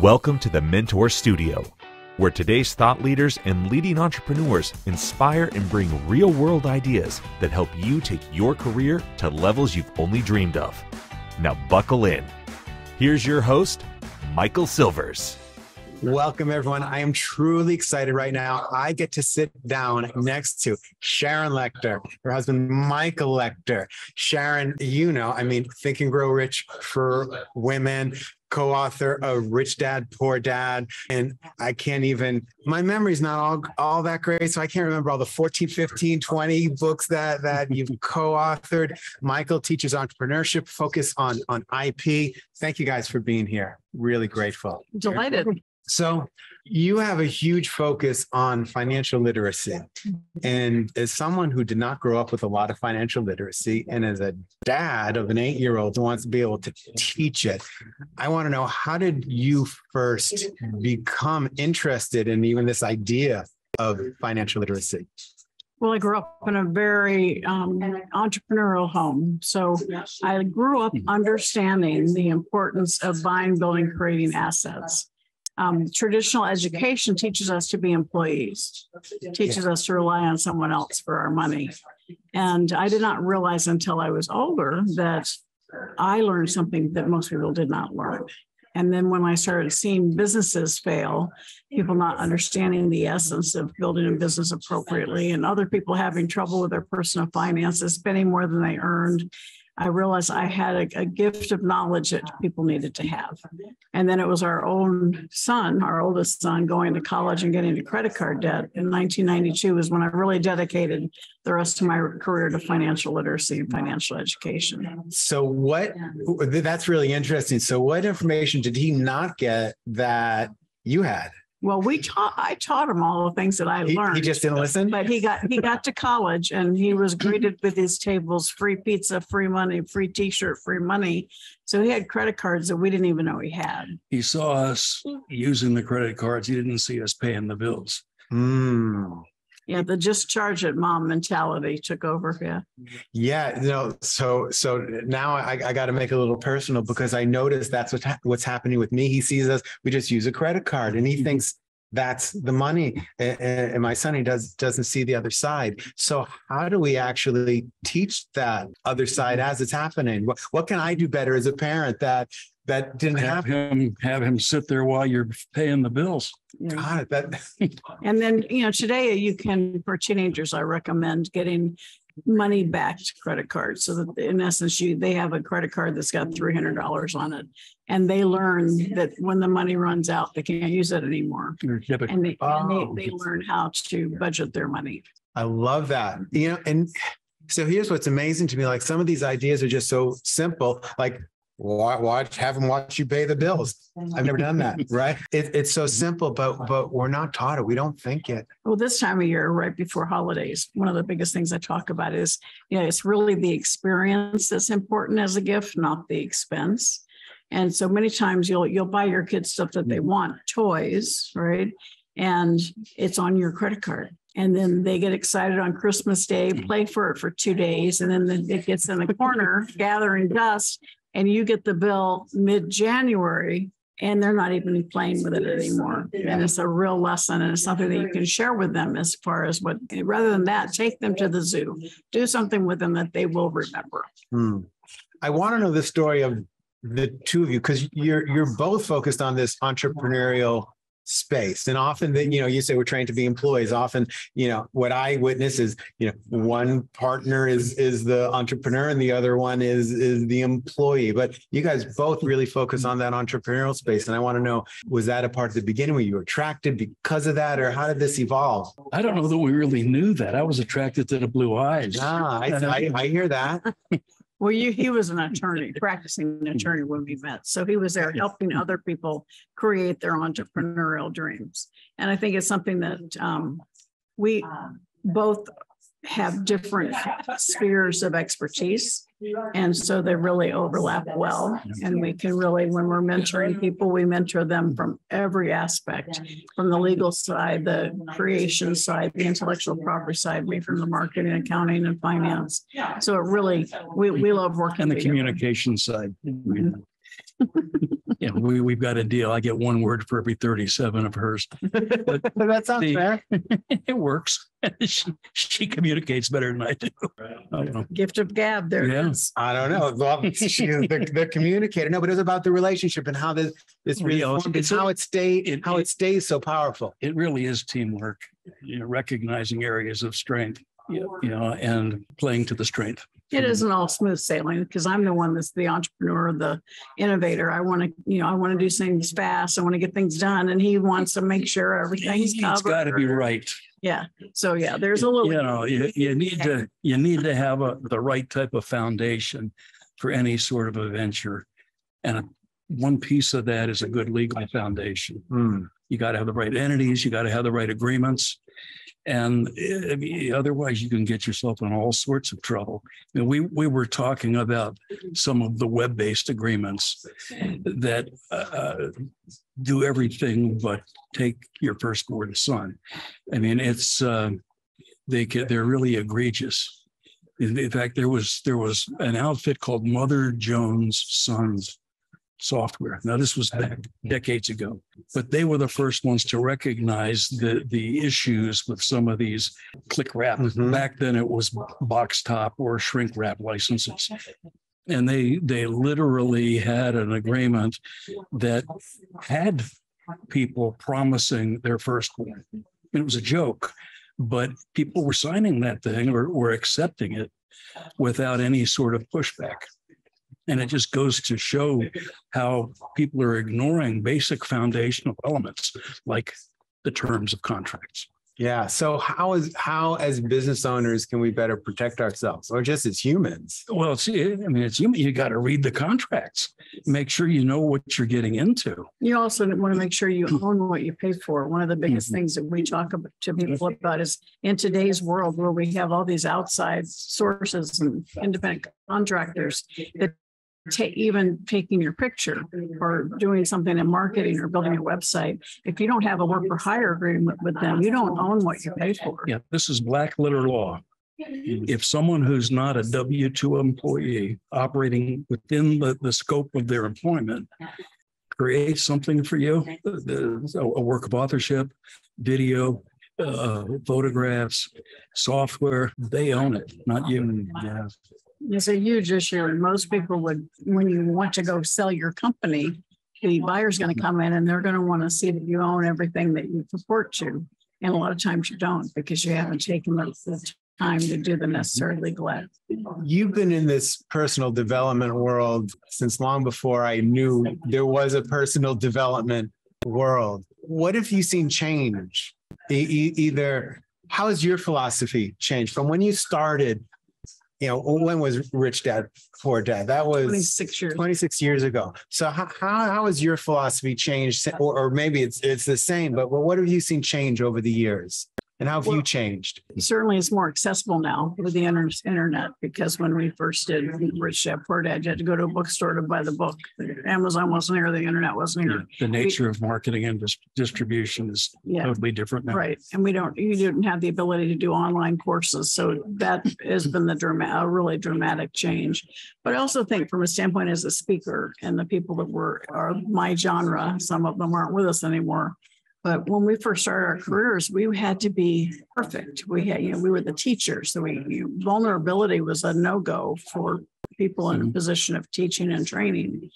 Welcome to the Mentor Studio, where today's thought leaders and leading entrepreneurs inspire and bring real world ideas that help you take your career to levels you've only dreamed of. Now, buckle in. Here's your host, Michael Silvers. Welcome, everyone. I am truly excited right now. I get to sit down next to Sharon Lechter, her husband, Michael Lechter. Sharon, you know, I mean, Think and Grow Rich for Women, co author of Rich Dad, Poor Dad. And I can't even, my memory's not all, all that great. So I can't remember all the 14, 15, 20 books that, that you've co authored. Michael teaches entrepreneurship, focus on, on IP. Thank you guys for being here. Really grateful. Delighted. So you have a huge focus on financial literacy. And as someone who did not grow up with a lot of financial literacy, and as a dad of an eight year old who wants to be able to teach it, I want to know how did you first become interested in even this idea of financial literacy? Well, I grew up in a very um, entrepreneurial home. So I grew up understanding the importance of buying, building, creating assets um, traditional education teaches us to be employees, teaches us to rely on someone else for our money. And I did not realize until I was older that I learned something that most people did not learn. And then when I started seeing businesses fail, people not understanding the essence of building a business appropriately, and other people having trouble with their personal finances, spending more than they earned, I realized I had a, a, gift of knowledge that people needed to have. And then it was our own son, our oldest son, going to college and getting a credit card debt in 1992 was when I really dedicated the rest of my career to financial literacy and financial education. So, what that's really interesting. So, what information did he not get that you had? Well, we taught. I taught him all the things that I he, learned. He just didn't listen. But he got he got to college and he was greeted with his tables: free pizza, free money, free T-shirt, free money. So he had credit cards that we didn't even know he had. He saw us using the credit cards. He didn't see us paying the bills. Mm yeah the just charge it mom mentality took over yeah. Yeah you know so so now i, I got to make it a little personal because i noticed that's what ha- what's happening with me. He sees us we just use a credit card and he mm-hmm. thinks that's the money and, and my son he does doesn't see the other side. So how do we actually teach that other side as it's happening? What, what can i do better as a parent that that didn't have him have him sit there while you're paying the bills. God, that. and then you know today you can for teenagers I recommend getting money backed credit cards so that in essence you they have a credit card that's got three hundred dollars on it and they learn that when the money runs out they can't use it anymore and they, oh. and they, they learn how to budget their money. I love that. You know, and so here's what's amazing to me like some of these ideas are just so simple like watch have them watch you pay the bills? I've never done that right? It, it's so simple but but we're not taught it. We don't think it. Well this time of year right before holidays one of the biggest things i talk about is you know it's really the experience that's important as a gift not the expense. And so many times you'll you'll buy your kids stuff that they mm. want toys right? And it's on your credit card. And then they get excited on Christmas Day, play for it for two days, and then it gets in the corner, gathering dust, and you get the bill mid January and they're not even playing with it anymore. And it's a real lesson and it's something that you can share with them as far as what, rather than that, take them to the zoo, do something with them that they will remember. Hmm. I want to know the story of the two of you because you're you're both focused on this entrepreneurial space. And often that, you know, you say we're trained to be employees. Often, you know, what I witness is, you know, one partner is is the entrepreneur and the other one is is the employee. But you guys both really focus on that entrepreneurial space. And I want to know, was that a part of the beginning? Were you attracted because of that, or how did this evolve? I don't know that we really knew that. I was attracted to the blue eyes. Ah, I, I, I hear that. Well, you, he was an attorney, practicing attorney when we met. So he was there helping other people create their entrepreneurial dreams. And I think it's something that um, we both have different spheres of expertise. And so they really overlap well. And we can really, when we're mentoring people, we mentor them from every aspect, from the legal side, the creation side, the intellectual property side, me from the marketing, accounting and finance. So it really, we, we love working. And the together. communication side. Mm-hmm. Yeah, we, we've got a deal. I get one word for every thirty-seven of hers. That sounds The- fair. It works. She, she communicates better than I do. I. Gift of gab there. it Yeah. is. I don't know. Well, she's the, the communicator. No, but it was about the relationship and how this this really Yeah, it's- formed it's a- how it stayed, it- how it- it stays so powerful. It really is teamwork, you know, recognizing areas of strength, you you know, and playing to the strength. It isn't all smooth sailing because I'm the one that's the entrepreneur, the innovator. I want to, you know, I want to do things fast. I want to get things done. And he wants to make sure everything's It's got to be right. Yeah. So yeah, there's a little. You know, you, you need to, you need to have a, the right type of foundation for any sort of a venture. And one piece of that is a good legal foundation. Hmm. You got to have the right entities, you got to have the right agreements. And eh, otherwise you can get yourself in all sorts of trouble. And we, we were talking about some of the web-based agreements that uh, do everything but take your firstborn son. I mean, it's, uh, they they're really egregious. In in fact, there was, there was an outfit called Mother Jones Sons Software. Now, this was back decades ago, but they were the first ones to recognize the, the issues with some of these click wrap. Mhm. Back then it was box top or shrink wrap licenses. And they, they literally had an agreement that had people promising their firstborn. It was a joke, but people were signing that thing or, or accepting it without any sort of pushback. And it just goes to show how people are ignoring basic foundational elements like the terms of contracts. Yeah. So how is how as business owners can we better protect ourselves or just as humans? Well, see, I mean, it's you, you got to read the contracts, make sure you know what you're getting into. You also want to make sure you own what you pay for. One of the biggest Mhm. things that we talk about to people about is in today's world where we have all these outside sources and independent contractors that take even taking your picture or doing something in marketing or building a website. If you don't have a work for hire agreement with them, you don't own what you pay for. Yeah, this is black letter law. If someone who's not a W two employee operating within the, the scope of their employment creates something for you, a, a work of authorship, video, uh, photographs, software, they own it, not you. Yeah. It's a huge issue and most people would, when you want to go sell your company, the buyer's going to come in and they're going to want to see that you own everything that you purport to. And a lot of times you don't because you haven't taken the time to do the necessary legal. You've been in this personal development world since long before I knew there was a personal development world. What have you seen change? E- either how has your philosophy changed from when you started? You know, when was Rich Dad Poor Dad? That was Twenty-six years. 26 years ago. So how, how, how has your philosophy changed? Or, or maybe it's, it's the same, but what have you seen change over the years? And how have you changed? certainly it's more accessible now with the inter- internet because when we first did Rich Dad Poor Dad, you had to go to a bookstore to buy the book. Amazon wasn't here, the internet wasn't here. The nature of marketing and dis- distribution is Yeah. totally different now. Right. And we don't, you didn't have the ability to do online courses. So that has been the dramatic, a really dramatic change. But I also think from a standpoint as a speaker and the people that were, are my genre, some of them aren't with us anymore. But when we first started our careers, we had to be perfect. We had, you know, we were the teachers. So we, you- vulnerability was a no-go for people in a mm-hmm. position of teaching and training.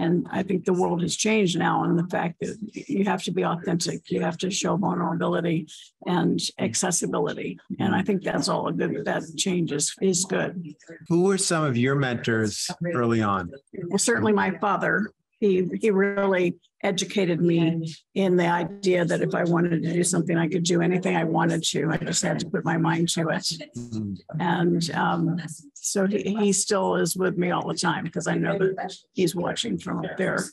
And I think the world has changed now in the fact that you have to be authentic. You have to show vulnerability and accessibility. And I think that's all a good, that changes is, is good. Who were some of your mentors early on? Well, certainly my father, he he really educated me in the idea that if I wanted to do something, I could do anything I wanted to. I just had to put my mind to it. And um, so he, he still is with me all the time because I know that he's watching from up there.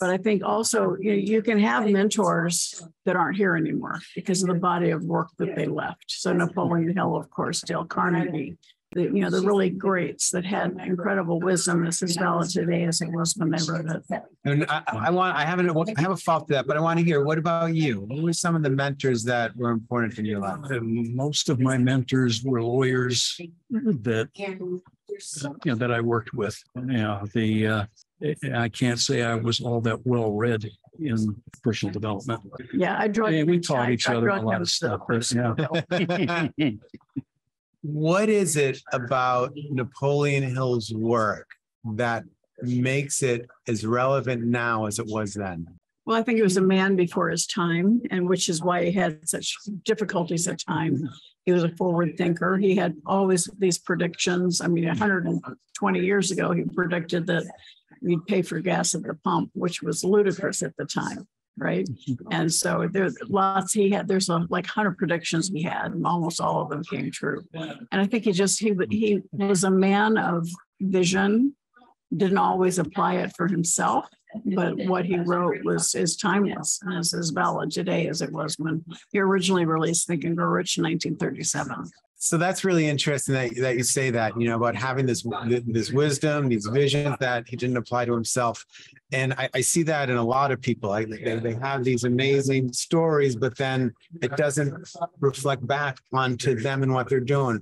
But I think also you, know, you can have mentors that aren't here anymore because of the body of work that they left. So Napoleon Hill, of course, Dale Carnegie, the, you know, the really greats that had incredible wisdom that's as valid today as it was when they wrote it. And I, I want, I haven't, I have a fault to that, but I want to hear, what about you? What were some of the mentors that were important in your life? And most of my mentors were lawyers that, you know, that I worked with. You know, the, uh, I can't say I was all that well read in personal development. Yeah, I draw. And we taught each I other a lot of to stuff, but yeah. What is it about Napoleon Hill's work that makes it as relevant now as it was then? Well, I think he was a man before his time, and which is why he had such difficulties at times. He was a forward thinker. He had always these predictions. I mean, 120 years ago, he predicted that we'd pay for gas at the pump, which was ludicrous at the time, right? And so there's lots he had. There's a, like 100 predictions he had, and almost all of them came true. And I think he just he he was a man of vision. Didn't always apply it for himself, but what he wrote was is timeless and is as valid today as it was when he originally released Think and Grow Rich in 1937. So that's really interesting that, that you say that, you know, about having this, this wisdom, these visions that he didn't apply to himself. And I, I see that in a lot of people. I, they, they have these amazing stories, but then it doesn't reflect back onto them and what they're doing.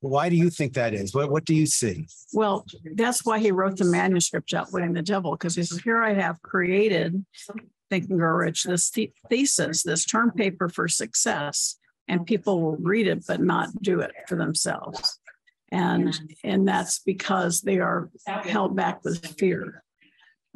Why do you think that is? What, what do you see? Well, that's why he wrote the manuscript Outwitting the Devil, because he says, here I have created Think and Grow Rich, this the- thesis, this term paper for success, and people will read it but not do it for themselves. And and that's because they are held back with fear,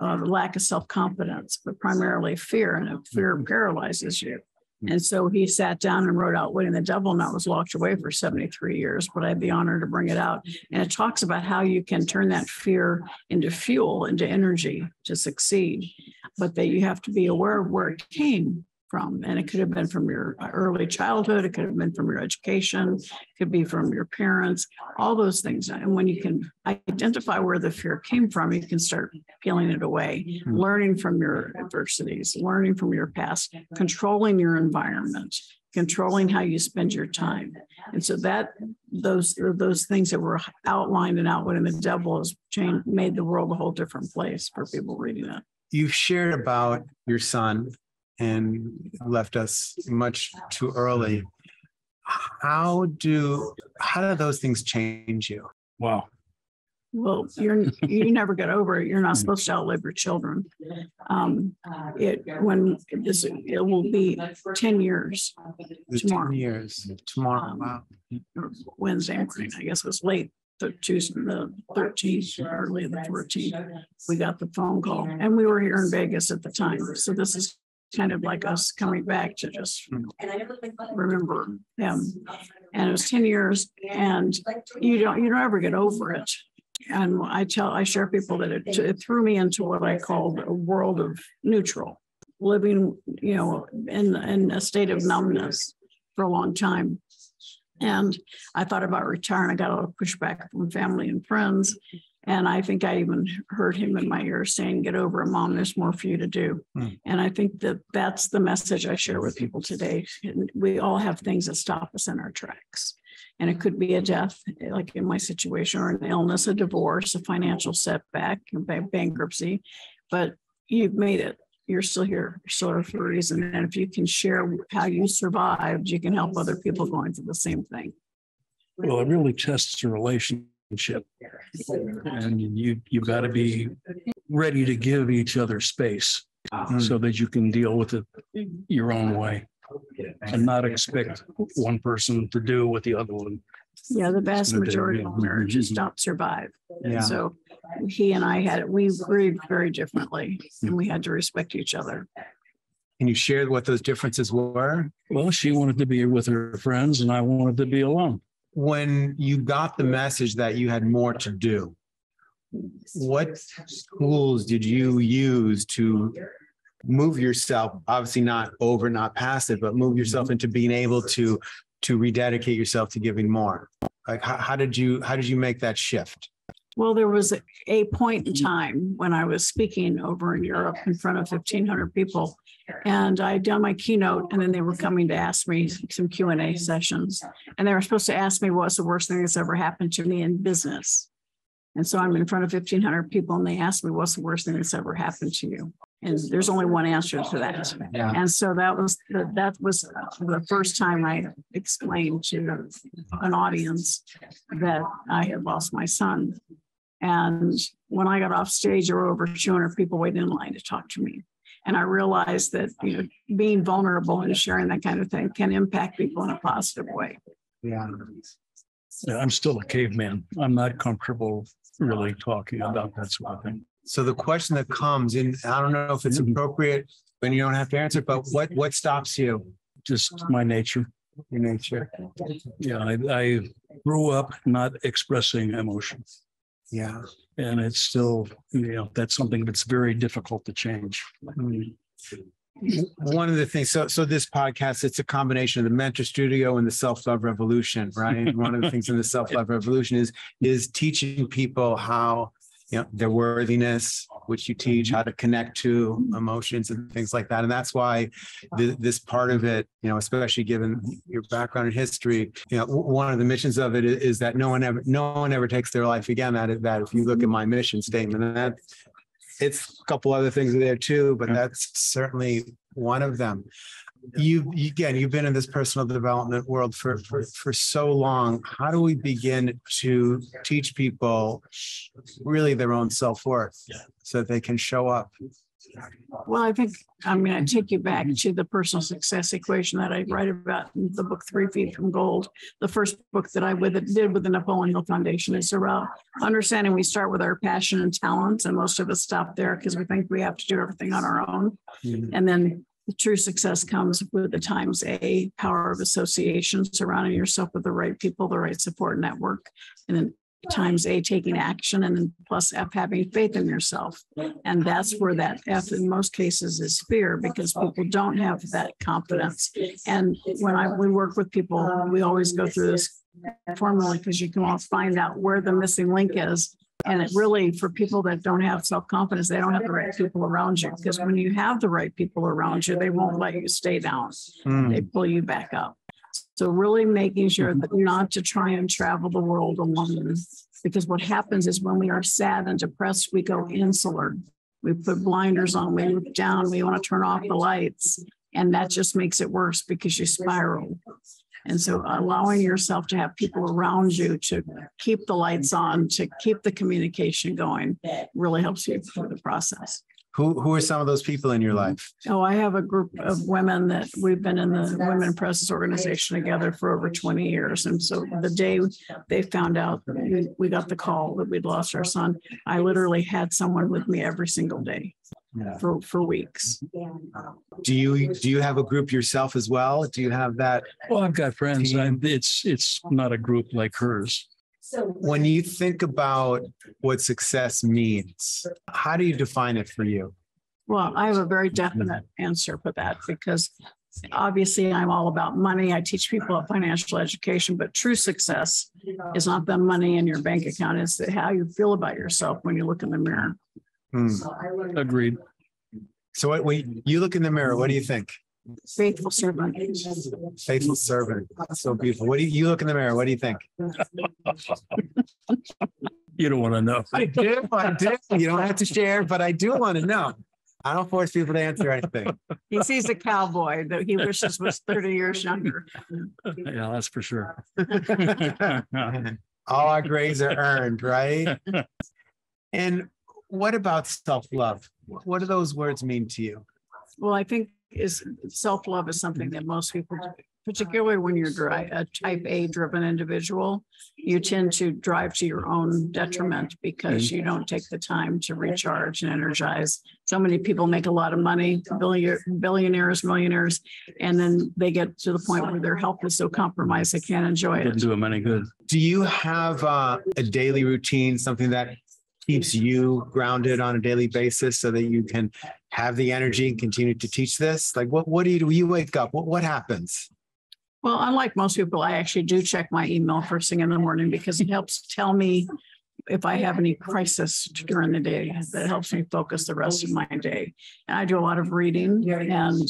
uh, the lack of self-confidence, but primarily fear, and fear paralyzes you. And so he sat down and wrote out Outwitting the Devil, and that was locked away for 73 years. But I had the honor to bring it out. And it talks about how you can turn that fear into fuel, into energy to succeed, but that you have to be aware of where it came from. And it could have been from your early childhood, it could have been from your education, it could be from your parents, all those things. And when you can identify where the fear came from, you can start peeling it away, Hmm. learning from your adversities, learning from your past, controlling your environment, controlling how you spend your time. And so that those those things that were outlined and outwitting the devil has changed made the world a whole different place for people reading it. You've shared about your son and left us much too early. How do, how do those things change you? Wow. Well, you're you never get over it. You're not supposed to outlive your children. Um, it when this it will be 10 years Tomorrow. 10 years, tomorrow, wow. Wednesday morning. I guess it was late the Tuesday, the 13th, early the 14th. We got the phone call and we were here in Vegas at the time. So this is kind of like us coming back to just mm. remember him. And it was 10 years and you don't, you don't ever get over it. And I tell, I share people that it, it threw me into what I called a world of neutral, living, you know, in, in a state of numbness for a long time. And I thought about retiring. I got a lot of pushback from family and friends. And I think I even heard him in my ear saying, Get over it, mom, there's more for you to do. Hmm. And I think that that's the message I share with people today. We all have things that stop us in our tracks. And it could be a death, like in my situation, or an illness, a divorce, a financial setback, a bankruptcy. But you've made it. You're still here, you're still here for a reason. And if you can share how you survived, you can help other people going through the same thing. Well, it really tests a relationship. And you, you've got to be ready to give each other space ah. so that you can deal with it mm-hmm. your own way and not expect one person to do what the other one. Yeah, the vast majority of marriages don't survive. Yeah. So he and I had, we grieved very differently and we had to respect each other. Can you share what those differences were? Well, she wanted to be with her friends and I wanted to be alone. When you got the message that you had more to do, what tools did you use to move yourself, obviously not over, not passive, but move yourself mm-hmm. into being able to to rededicate yourself to giving more? Like how, how did you how did you make that shift? Well, there was a- point in mm-hmm. time when I was speaking over in Europe in front of fifteen hundred people. And I had done my keynote and then they were coming to ask me some Q and A sessions. And they were supposed to ask me what's the worst thing that's ever happened to me in business. And so I'm in front of fifteen hundred people and they asked me, what's the worst thing that's ever happened to you? And there's only one answer to that. Yeah. And so that was, the- that was the first time I explained to an audience that I had lost my son. And when I got off stage, there were over 200 people waiting in line to talk to me. And I realized that, you know, being vulnerable and sharing that kind of thing can impact people in a positive way. Yeah. Yeah, I'm still a caveman. I'm not comfortable really talking about that sort of thing. So the question that comes in, I don't know if it's mm-hmm. appropriate, when you don't have to answer, but what what stops you? Just my nature. Your nature. Yeah, I, I grew up not expressing emotion. Yeah. And it's still, you know, that's something that's very difficult to change. Mm-hmm. One of the things, so so this podcast, it's a combination of the mentor studio and the self-love revolution, right? One of the things in the self-love revolution is is teaching people how, know, their worthiness, which you teach, how to connect to emotions and things like that. And that's why th- this part of it, you know, especially given your background in history, you know, w- one of the missions of it is that no one ever, no one ever takes their life again. That is that if you look at my mission statement, and that it's a couple other things there too, but that's certainly one of them. You, you- again, you've been in this personal development world for, for, mhm. for so long. How do we begin to teach people really their own self-worth? So that they can show up? Well, I think I'm going to take you back to the personal success equation that I write about in the book Three Feet from Gold. The first book that I with did with the Napoleon Hill Foundation is about understanding we start with our passion and talents, and most of us stop there because we think we have to do everything on our own. Mm-hmm. And then the true success comes with the times A power of association, surrounding yourself with the right people, the right support network. And then times A taking action and then plus F having faith in yourself. And that's where that F in most cases is fear because people don't have that confidence. And when I we work with people, we always go through this formula because you can all find out where the missing link is. And it really, for people that don't have self-confidence, they don't have the right people around you. Because when you have the right people around you, they won't let you stay down. Hmm. They pull you back up. So really making sure that not to try and travel the world alone. Because what happens is when we are sad and depressed, we go insular. We put blinders on, we look down, we want to turn off the lights. And that just makes it worse because you spiral. And so allowing yourself to have people around you to keep the lights on, to keep the communication going, really helps you through the process. Who, who are some of those people in your mm-hmm. life? Oh, I have a group of women that we've been in the Women Presidents Organization together for over 20 years. And so the day they found out we- we got the call that we'd lost our son, I literally had someone with me every single day Yeah. for, for weeks. Do you, do you have a group yourself as well? Do you have that? Well, I've got friends. and It's, it's not a group like hers. When you think about what success means, how do you define it for you? Well, I have a very definite answer for that because obviously I'm all about money. I teach people about financial education, but true success is not the money in your bank account. It's how you feel about yourself when you look in the mirror. Hmm. Agreed. So what, when you look in the mirror, what do you think? Faithful servant. Faithful servant. So beautiful. What do you, you look in the mirror? What do you think? You don't want to know. I do. I do. You don't have to share, but I do want to know. I don't force people to answer anything. He sees a cowboy that he wishes was 30 years younger. Yeah, that's for sure. All our grades are earned, right? And what about self-love? What do those words mean to you? Well, I think is self-love is something that most people, particularly when you're dri- a type A driven individual, you tend to drive to your own detriment because you don't take the time to recharge and energize. So many people make a lot of money, billion, billionaires, millionaires, and then they get to the point where their health is so compromised they can't enjoy it doesn't do them any good. Do you have uh, a daily routine, something that keeps you grounded on a daily basis so that you can have the energy and continue to teach this? Like, what, what do you do? You wake up, what, what happens? Well, unlike most people, I actually do check my email first thing in the morning because it helps tell me if I have any crisis during the day. That helps me focus the rest of my day. And I do a lot of reading and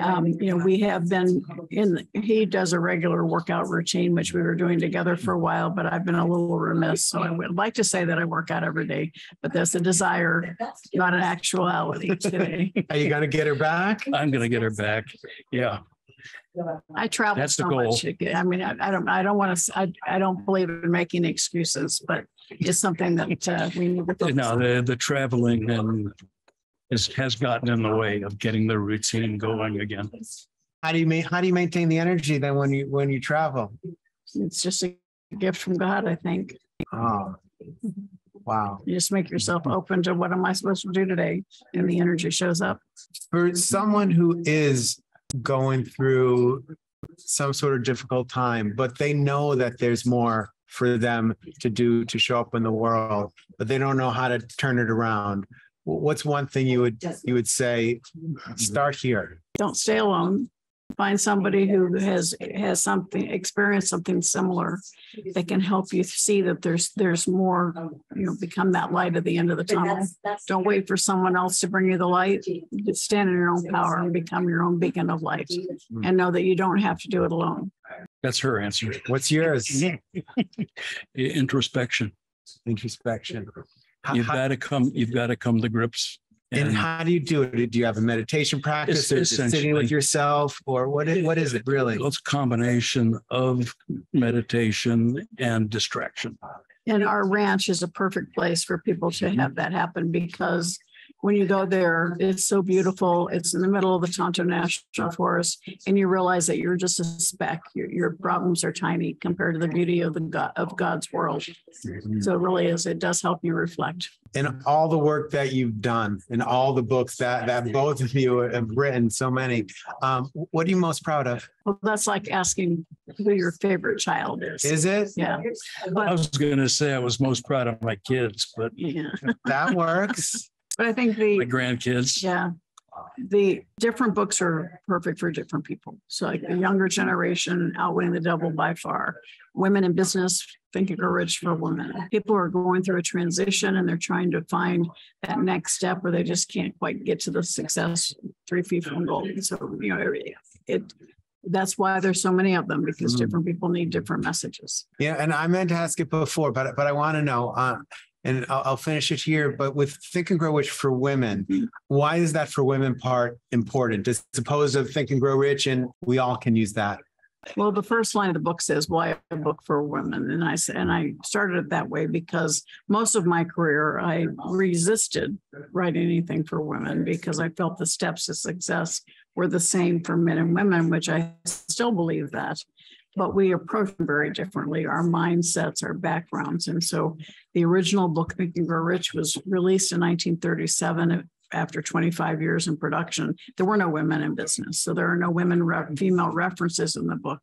um, you know, we have been in, he does a regular workout routine, which we were doing together for a while, but I've been a little remiss. So I would like to say that I work out every day, but that's a desire, not an actuality today. Are you going to get her back? I'm gonna get her back. Yeah, I travel That's the so goal. much. I mean, I, I don't, I don't want to, I, I don't believe in making excuses, but it's something that uh, we need to. focus no, on. the, the traveling and has, has gotten in the way of getting the routine going again. How do you ma- how do you maintain the energy then when you when you travel? It's just a gift from God, I think. Oh, wow. You just make yourself open to what am I supposed to do today? And the energy shows up. For someone who is going through some sort of difficult time, but they know that there's more for them to do to show up in the world, but they don't know how to turn it around. Wh- What's one thing you would you would say? Start here. Don't stay alone. Find somebody who has has something experienced something similar that can help you see that there's there's more, you know, become that light at the end of the tunnel. Don't wait for someone else to bring you the light. Just stand in your own power and become your own beacon of light and know that you don't have to do it alone. That's her answer. What's yours? Introspection. Introspection. How- You've got to come, you've got to come to grips. And And how do you do it? Do you have a meditation practice or just sitting with yourself or what is, what is it really? it's a combination of meditation and distraction. And our ranch is a perfect place for people to have that happen because when you go there, it's so beautiful. It's in the middle of the Tonto National Forest, and you realize that you're just a speck. Your, your problems are tiny compared to the beauty of the God, of God's world. So it really is. It does help you reflect. in all the work that you've done and all the books that that both of you have written, so many. Um, what are you most proud of? Well, that's like asking who your favorite child is. Is it? Yeah, I was going to say I was most proud of my kids, but yeah, That works. But I think my the grandkids. Yeah. The different books are perfect for different people. So like the younger generation Outwitting the Devil by far. Women in business, Think and Grow Rich for women. People are going through a transition and they're trying to find that next step where they just can't quite get to the success Three Feet from Gold. So, you know, it- it, that's why there's so many of them because Mhm. different people need different messages. Yeah, and I meant to ask it before, but but I want to know. Uh, and I'll, I'll finish it here. But with Think and Grow Rich for women, mm-hmm. why is that for women part important? As opposed to Think and Grow Rich, and we all can use that. Well, the first line of the book says, "Why a book for women?" And I said, and I started it that way because most of my career I resisted writing anything for women because I felt the steps to success were the same for men and women, which I still believe that. But we approach them very differently, our mindsets, our backgrounds. And so the original book, Think and Grow Rich, was released in 1937 after 25 years in production. There were no women in business. So there are no women, re- female references in the book.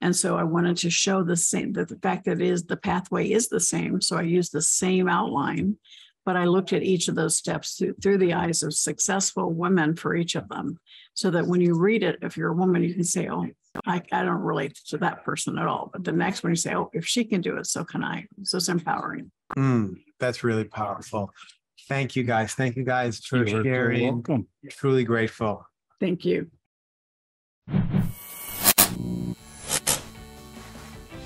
And so I wanted to show the same, that the fact that it is the pathway is the same. So I used the same outline, but I looked at each of those steps through, through the eyes of successful women for each of them. So that when you read it, if you're a woman, you can say, oh, I, I don't relate to that person at all. But the next one you say, oh, if she can do it, so can I. So it's empowering. Mm, that's really powerful. Thank you, guys. Thank you, guys, for You are very sharing. welcome. Truly grateful. Thank you.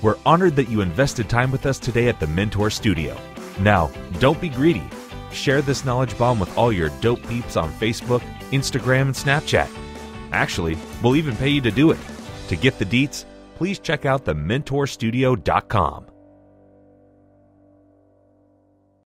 We're honored that you invested time with us today at the Mentor Studio. Now, don't be greedy. Share this knowledge bomb with all your dope peeps on Facebook, Instagram, and Snapchat. Actually, we'll even pay you to do it. To get the deets, please check out thementorstudio.com.